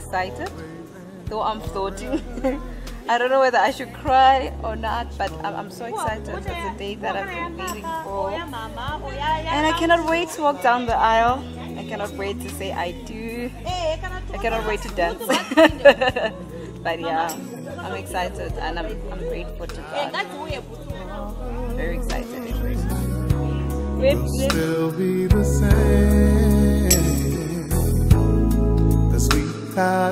excited. Though I'm floating. I don't know whether I should cry or not, but I'm, I'm so excited. for the day that I've been waiting for. And I cannot wait to walk down the aisle. I cannot wait to say I do. I cannot wait to dance. but yeah, I'm excited and I'm, I'm grateful to God. Very excited. Still be the same. We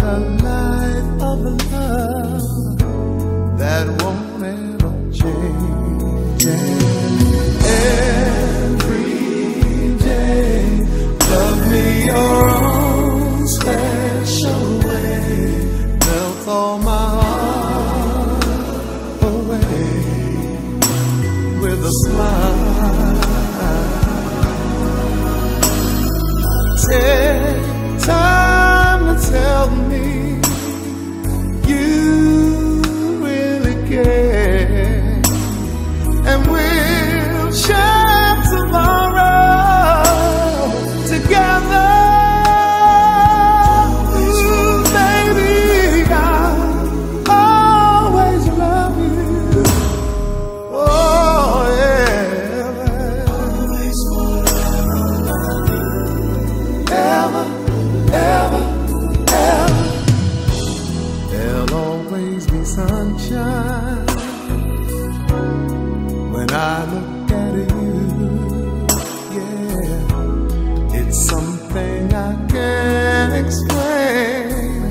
something I can't explain.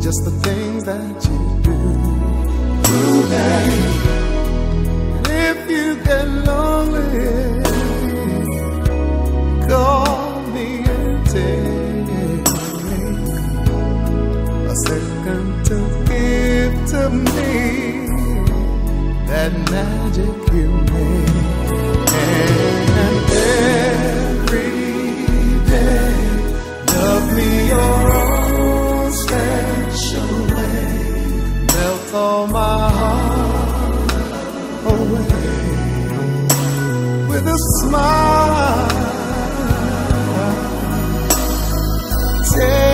Just the things that you do. And if you get lonely, call me and take a second to give to me that magic you made. With a smile. Take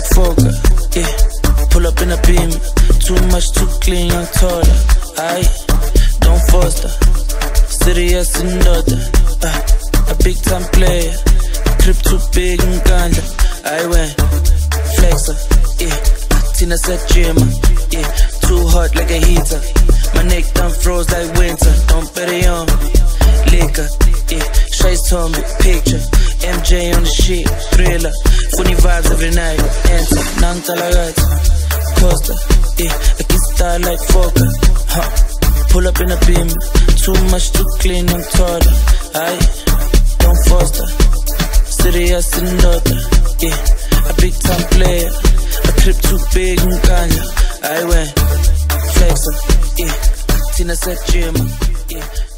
like Fokker. Yeah, pull up in a beam, too much, too clean, young taller. I don't foster, serious daughter. Uh, a big time player, Trip too big and ganja. I went flexer, yeah. Tina said Jimmer, yeah. Too hot like a heater. My neck done froze like winter. Don't bet it Tommy, picture. MJ on the shit, thriller. Funny vibes every night. Enter, nang talagati. Costa, yeah, I can style like Fokker. Huh. Pull up in a beam, too much to clean, I'm. Aye, don't foster. Serious in daughter, yeah, a big time player. A trip too big, Nkanya. I went flexer, yeah, Tina said gym, yeah.